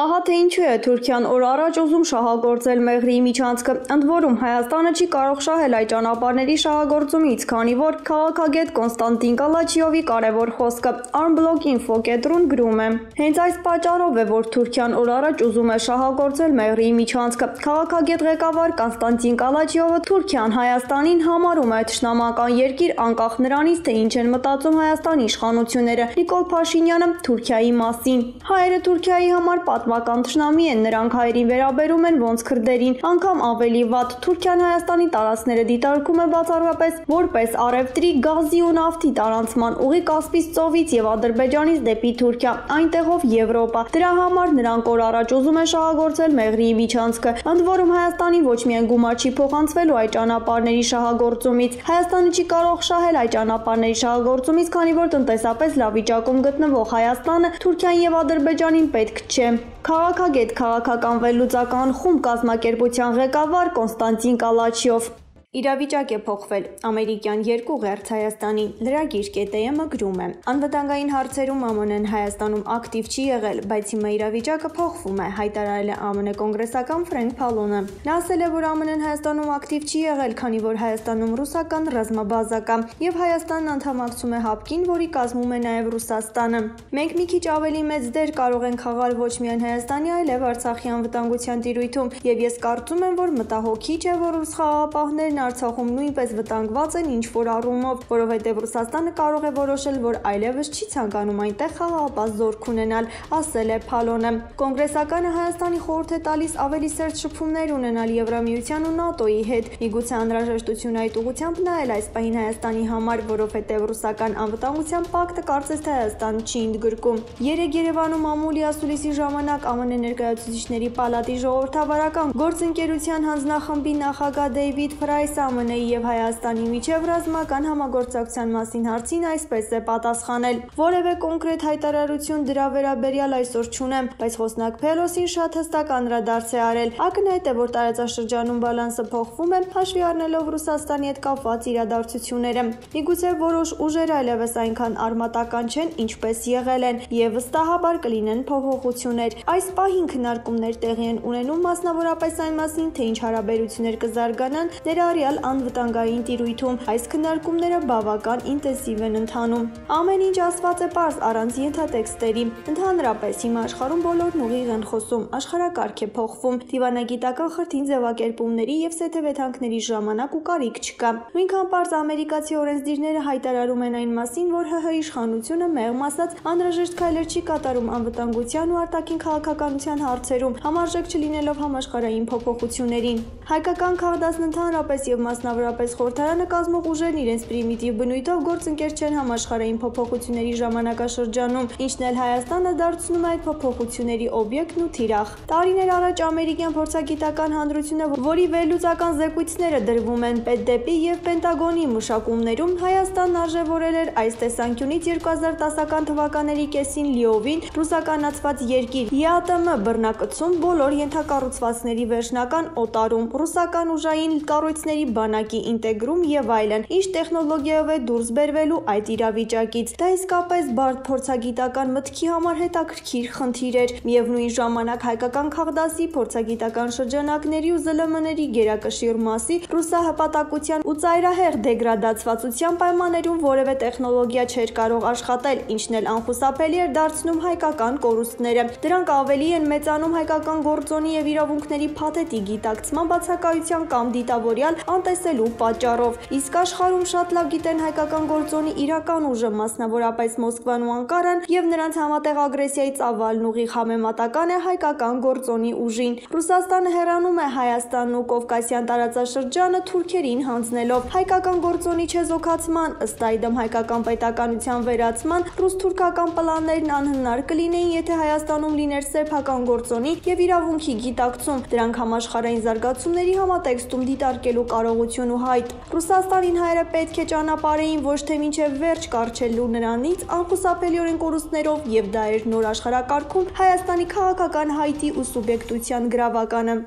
Ահա թե ինչու է Թուրքիան օր առաջ ուզում շահագործել Մեղրիի միջանցքը։ Ընդ որում Հայաստանը չի կարող շահել այդ ճանապարհների շահագործումից, քանի որ քաղաքագետ Կոնստանտին Կալաչիովի կարևոր խոսքը Armblock Info կետրուն գրում է. Հենց այս պատճառով է, որ Թուրքիան օր առաջ ուզում է շահագործել Մեղրիի միջանցքը։ Քաղաքագետ ղեկավար Կոնստանտին Կալաչիովը Թուրքիան Հայաստանին համարում է ճշնամական երկիր անկախ նրանից, թե ինչ են մտածում Հայաստանի իշխանությունները։ Նիկոլ Փաշինյանը Թուրքիայի մասին։ Հայերը Թուրքիայի համար պատմական թշնամի են, նրանք հայերին վերաբերում են ոնց քրդերին, անգամ ավելի վատ։ Թուրքիան Հայաստանի տարածքները դիտարկում է բացառապես որպես առևտրի, գազի ու նավթի տարանցման ուղի Կասպից ծովից եւ Ադրբեջանից դեպի Թուրքիա, այնտեղով Եվրոպա։ Դրա համար նրանք օր առաջ ուզում են շահագործել Մեղրիի միջանցքը։ Ընդ որում Հայաստանի ոչ միայն գումար չի փոխանցվելու այդ ճանապարհների շահագործումից, Հայաստանը չի կարող շահել այդ ճանապարհների շահագործումից, քանի որ տնտեսապես լավ վիճակում գտնվող Հայաստանը Թուրքիան եւ Ադրբեջանին պետք չէ։ Քաղաքագետ քաղաքական վերլուծական խումբ կազմակերպության ղեկավար Կոնստանտին Կալաչիով Իրավիճակ է փոխվել։ Ամերիկյան երկու ղերթ Հայաստանին լրագիր ԿՏՄ գրում է. Անվտանգային հարցերում ԱՄՆ-ն Հայաստանում ակտիվ չի եղել, բայց հիմա իրավիճակը փոխվում է, հայտարարել է ԱՄՆ կոնգրեսական Ֆրենկ Փալոնը։ Նա ասել է, որ ԱՄՆ-ն Հայաստանում ակտիվ չի եղել, քանի որ Հայաստանում ռուսական ռազմաբազա կա, եւ Հայաստանն անդամակցում է հապկին, որի կազմում է նաեւ Ռուսաստանը։ Մենք մի քիչ ավելի մեծ դեր կարող ենք խաղալ ոչ միայն Հայաստանի, այլև Արցախի անվտանգության տիրույթում, եւ ես կարծում եմ, որ մտահոգիչ է, որ ռուս խաղաղապահներն Արցախում նույնպես վտանգված են ինչ որ առումով, որովհետև Ռուսաստանը կարող է որոշել, որ այլևս չի ցանկանում այնտեղ խաղաղապահ զորք ունենալ, ասել է Փալոնը։ Կոնգրեսականը Հայաստանի խորհուրդ է տալիս ավելի սերտ շփումներ ունենալ Եվրամիության ու ՆԱՏՕ-ի հետ։ Միգուցե անհրաժեշտություն այդ ուղությամբ նայել այս պահին Հայաստանի համար, որովհետև ռուսական անվտանգության պակտը կարծես թե Հայաստան չի ընդգրկում։ Երեք Երևանում ամուլի ասուլիսի ժամանակ ԱՄՆ ներկայացուցիչների պալատի ժողովրդավարական գործընկերության հանձնախմբի նախագահ Դեյվիդ Ֆրայս այս ԱՄՆ-ի եւ Հայաստանի միջև ռազմական համագործակցության մասին հարցին այսպես է պատասխանել. Որևէ կոնկրետ հայտարարություն դրա վերաբերյալ այսօր չունեմ, բայց խոսնակ Փելոսին շատ հստակ անդրադարձ է արել։ Ակնհայտ է, որ տարածաշրջանում բալանսը փոխվում է, հաշվի առնելով Ռուսաստանի հետ կապված իրադարձությունները։ Միգուցե որոշ ուժեր այլևս այնքան արմատական չեն, ինչպես եղել են, եւ վստահաբար կլինեն փոփոխություններ։ Այս պահին քննարկումներ տեղի են ունենում մասնավորապես այն մասին, թե ինչ հարաբերություններ կզարգանան ներառյալ ներառյալ անվտանգային տիրույթում։ Այս քննարկումները բավական ինտենսիվ են ընթանում։ Ամեն ինչ ասված է པարզ առանց ենթատեքստերի։ Ընդհանրապես հիմա աշխարհում բոլորն ուղիղ են խոսում, աշխարհակարգ է փոխվում, դիվանագիտական խրթին ձևակերպումների եւ սեթևեթանքների ժամանակ ու կարիք չկա։ Նույնքան པարզ ամերիկացի օրենսդիրները հայտարարում են այն մասին, որ ՀՀ իշխանությունը մեղմ ասած անհրաժեշտ քայլեր չի կատարում անվտանգության ու արտաքին քաղաքականության հարցերում, համարժեք չլինելով համաշխարհային փոփոխություններին։ Հայկական քաղաքացին ընդհանրապես եւ մասնավորապես խորհրդարանը կազմող ուժերն իրենց պրիմիտիվ բնույթով գործընկեր չեն համաշխարհային փոփոխությունների ժամանակաշրջանում, ինչն էլ Հայաստանը դարձնում է այդ փոփոխությունների օբյեկտն ու թիրախ։ Տարիներ առաջ ամերիկյան փորձագիտական հանրությունը, որի վերլուծական զեկույցները դրվում են ՊԵՏԴՊ-ի եւ Պենտագոնի մշակումներում, Հայաստանն արժևորել էր այս տեսանկյունից 2010-ական թվականների կեսին լիովին ռուսականացված երկիր։ ԵԱՏՄ բռնակցում բոլոր ենթակառուցվածքների վերջնական օտարում, ռուսական ուժային կառույցների բանակի ինտեգրում եւ այլն, ինչ տեխնոլոգիայով է դուրս բերվելու այդ իրավիճակից։ Դա իսկապես բարդ փորձագիտական մտքի համար հետաքրքիր խնդիր էր։ Միևնույն ժամանակ հայկական քաղդասի փորձագիտական շրջանակների ու ԶԼՄ-ների գերակշիռ մասի ռուսահպատակության ու ծայրահեղ դեգրադացվածության պայմաններում որևէ տեխնոլոգիա չէր կարող աշխատել, ինչն էլ անխուսափելի էր դարձնում հայկական կորուստները։ Դրանք ավելի են մեծանում հայկական գործոնի եւ իրավունքների փաթեթի գիտակցման բացակայության կամ դիտավորյալ անտեսելու պատճառով։ Իսկ աշխարհում շատ լավ գիտեն հայկական գործոնի իրական ուժը, մասնավորապես Մոսկվան ու Անկարան, եւ նրանց համատեղ ագրեսիայի ծավալն ուղիղ համեմատական է հայկական գործոնի ուժին։ Ռուսաստանը հեռանում է Հայաստանն ու Կովկասյան տարածաշրջանը թուրքերին հանձնելով հայկական գործոնի չեզոքացման, ըստ այդմ հայկական պետականության վերացման ռուս-թուրքական պլաններն անհնար կլինեին, եթե Հայաստանում լիներ սեփական գործոնի եւ իրավունքի գիտակցում։ Դրանք համաշխարհային զարգացումների համատեքստում դիտարկելու կարողություն ու հայտ։ Ռուսաստանին հայերը պետք է ճանապարհեին ոչ թե մինչև վերջ կարճելու նրանից անխուսափելիորեն կորուստներով եւ դա էր նոր աշխարհակարգում Հայաստանի քաղաքական հայտի ու սուբյեկտության գրավականը։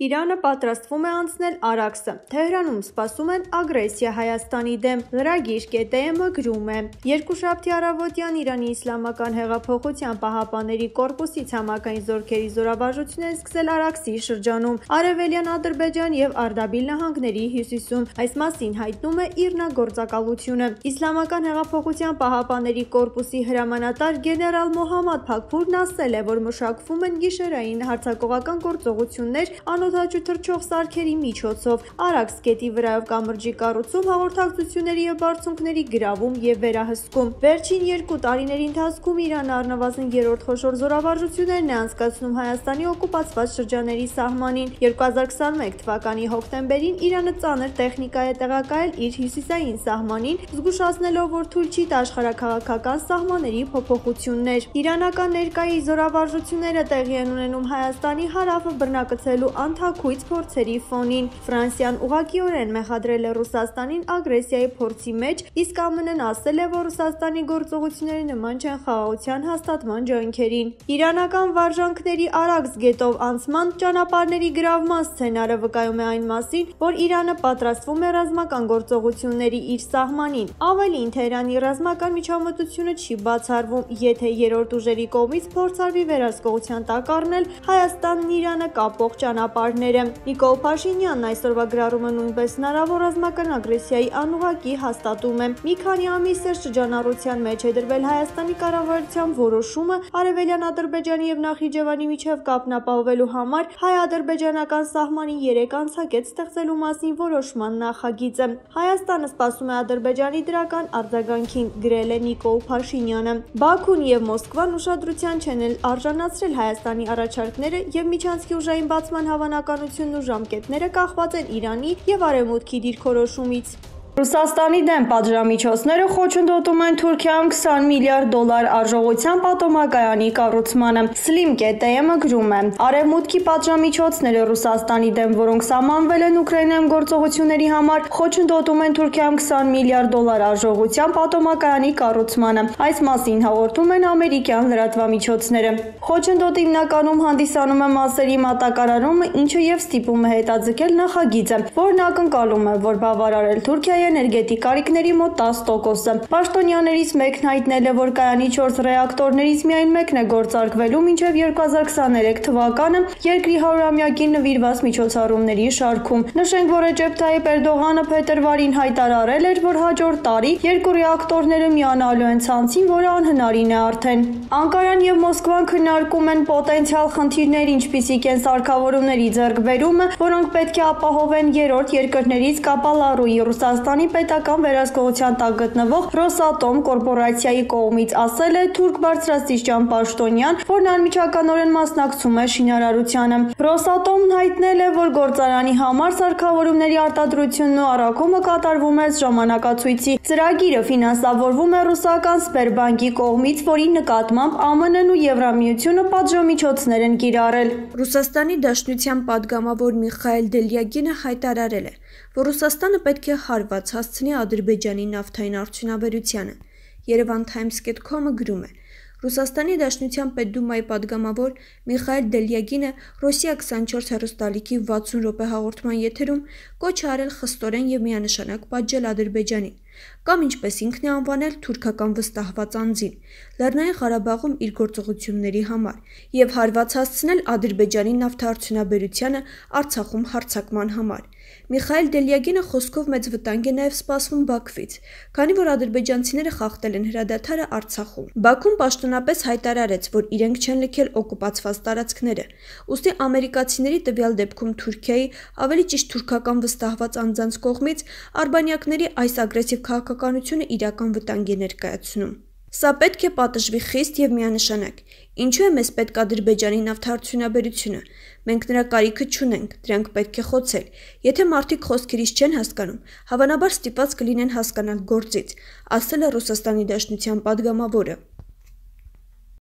Իրանը պատրաստվում է անցնել Արաքսը։ Թեհրանում սպասում են ագրեսիա Հայաստանի դեմ։ Լրագիր ԿՏՄ-ը գրում է. Երկուշաբթի առավոտյան Իրանի Իսլամական հեղափոխության պահապանների կորպուսից համակային զորքերի զորավարժություն են սկսել Արաքսի շրջանում, Արևելյան Ադրբեջան եւ Արդաբիլ նահանգների հյուսիսում։ Այս մասին հայտնում է ԻՌՆԱ գործակալությունը։ Իսլամական հեղափոխության պահապանների կորպուսի հրամանատար գեներալ Մոհամադ Փաքփուրն ասել է, որ մշակվում են գիշերային հարձակողական գործողություններ անօ 170 թռչող սարքերի միջոցով, Արաքս գետի վրայով կամրջի կառուցում, հաղորդակցությունների եւ բարձունքների գրավում եւ վերահսկում։ Վերջին 2 տարիների ընթացքում Իրանը առնվազն 3-րդ խոշոր զորավարժություններն է անցկացնում Հայաստանի օկուպացված շրջանների սահմանին։ 2021 թվականի հոկտեմբերին Իրանը ծանր տեխնիկա է տեղակայել իր հյուսիսային սահմանին, զգուշացնելով, որ թույլ չի տա աշխարհակաղակական սահմանների փոփոխություններ։ Իրանական ներկայի զորավարժությունները տեղի են ունենում Հայաստանի հարավը բռնակցելու անթ թաքույց փորձերի ֆոնին։ Ֆրանսիան ուղղակիորեն մեղադրել է Ռուսաստանին ագրեսիայի փորձի մեջ, իսկ ԱՄՆ-ն ասել է, որ Ռուսաստանի գործողությունները նման չեն խաղաղության հաստատման ջանքերին։ Իրանական վարժանքների Արաքս գետով անցման ճանապարհների գրավման սցենարը վկայում է այն մասին, որ Իրանը պատրաստվում է ռազմական գործողությունների իր սահմանին։ Ավելին, Թեհրանի ռազմական միջամտությունը չի բացառվում, եթե երրորդ ուժերի կողմից փորձարվի վերահսկողության տակ առնել Հայաստանն Իրանը կապող ճանապարհ ճանապարհները։ Նիկոլ Փաշինյանն այսօրվա գրառումը նույնպես հնարավոր ռազմական ագրեսիայի անուղակի հաստատում է։ Մի քանի ամիս է շրջանառության մեջ է դրվել Հայաստանի կառավարության որոշումը Արևելյան Ադրբեջանի եւ Նախիջևանի միջև կապն ապահովելու համար հայ-ադրբեջանական սահմանի 3 անցակետ ստեղծելու մասին որոշման նախագիծը։ Հայաստանը սպասում է Ադրբեջանի դրական արձագանքին, գրել է Նիկոլ Փաշինյանը։ Բաքուն եւ Մոսկվան ուշադրության չեն արժանացրել Հայաստանի առաջարկները եւ միջանցքի ուժային բացման հավանական անվտանգությունն ու ժամկետները կախված են Իրանի եւ Արևմուտքի դիրքորոշումից։ Ռուսաստանի դեմ պատժամիջոցները խոչընդոտում են Թուրքիայում 20 միլիարդ դոլար արժողության պատոմակայանի կառուցմանը։ Slim KTM-ը գրում է. Արևմուտքի պատժամիջոցները Ռուսաստանի դեմ, որոնք սահմանվել են Ուկրաինայում գործողությունների համար, խոչընդոտում են Թուրքիայում 20 միլիարդ դոլար արժողության պատոմակայանի կառուցմանը։ Այս մասին հաղորդում են ամերիկյան լրատվամիջոցները։ Խոչընդոտը հիմնականում հանդիսանում է մասերի մատակարարումը, ինչը եւ ստիպում է հետաձգել նախագիծը, որն ակնկալում է, որ բավարարել Թուրքիայի էներգետիկ կարիքների մոտ 10%-ը։ Պաշտոնյաներից մեկն հայտնել է, որ կայանի 4 ռեակտորներից միայն մեկն է գործարկվելու մինչև 2023 թվականը երկրի 100-ամյակին նվիրված միջոցառումների շարքում։ Նշենք, որ Ռեջեփ Թայիպ Էրդողանը փետրվարին հայտարարել էր, որ հաջորդ տարի երկու ռեակտորները միանալու են ցանցին, որը անհնարին է արդեն։ Անկարան եւ Մոսկվան քննարկում են պոտենցիալ խնդիրներ, ինչպիսիք են սարքավորումների ձեռքբերումը, որոնք պետք է ապահովեն երրորդ երկրներից Կապալարուի Ռուսաստան Հայաստանի պետական վերահսկողության տակ գտնվող Ռոսատոմ կորպորացիայի կողմից ասել է Թուրք բարձրաստիճան պաշտոնյան, որն անմիջականորեն մասնակցում է շինարարությանը։ Ռոսատոմն հայտնել է, որ գործարանի համար սարքավորումների արտադրությունն ու առաքումը կատարվում է ժամանակացույցի։ Ծրագիրը ֆինանսավորվում է ռուսական Սպերբանկի կողմից, որի նկատմամբ ԱՄՆ-ն ու Եվրամիությունը պատժամիջոցներ են կիրառել։ Ռուսաստանի Դաշնության падգամավոր Միխայել Դելյագինը հայտարարել է, որ Ռուսաստանը պետք է հարված հասցնի Ադրբեջանի նավթային արդյունաբերությանը։ Երևան Times.com-ը գրում է. Ռուսաստանի Դաշնության Պետդումայի падգամավոր Միխայել Դելյագինը Ռոսիա 24 հեռուստալիքի 60 րոպե հաղորդման եթերում կոչ արել խստորեն եւ միանշանակ պատժել Ադրբեջանին, կամ ինչպես ինքն է անվանել թուրքական վստահված անձին, Լեռնային Ղարաբաղում իր գործողությունների համար եւ հարված հասցնել Ադրբեջանի նավթարդյունաբերությանը Արցախում հարձակման համար։ Միխայել Դելյագինը խոսքով մեծ վտանգ է նաև սպասվում Բաքվից, քանի որ ադրբեջանցիները խախտել են հրադադարը Արցախում։ Բաքուն պաշտոնապես հայտարարեց, որ իրենք չեն լքել օկուպացված տարածքները։ Ոստի ամերիկացիների տվյալ դեպքում Թուրքիայի, ավելի ճիշտ թուրքական վստահված անձանց կողմից արբանյակների այս ագրեսիվ քաղաքականությունը իրական վտանգ է ներկայացնում։ Սա պետք է պատժվի խիստ եւ միանշանակ։ Ինչու է մեզ պետք Ադրբեջանի նավթարդյունաբերությունը։ Մենք նրա կարիքը չունենք, դրանք պետք է խոցել։ Եթե մարդիկ խոսքերից չեն հասկանում, հավանաբար ստիպված կլինեն հասկանալ գործից, ասել է Ռուսաստանի Դաշնության падգամավորը։